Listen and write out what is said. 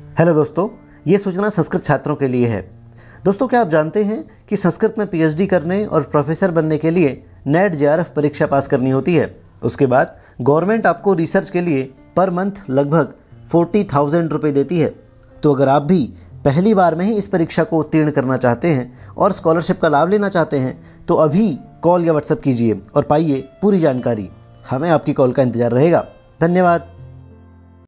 Hello दोस्तों, ये सूचना संस्कृत छात्रों के लिए है। दोस्तों, क्या आप जानते हैं कि संस्कृत में पीएचडी करने और प्रोफेसर बनने के लिए नेट जे परीक्षा पास करनी होती है? उसके बाद गवर्नमेंट आपको रिसर्च के लिए पर मंथ लगभग फोर्टी थाउज़ेंड रुपये देती है। तो अगर आप भी पहली बार में ही इस परीक्षा को उत्तीर्ण करना चाहते हैं और स्कॉलरशिप का लाभ लेना चाहते हैं तो अभी कॉल या व्हाट्सएप कीजिए और पाइए पूरी जानकारी। हमें आपकी कॉल का इंतज़ार रहेगा। धन्यवाद।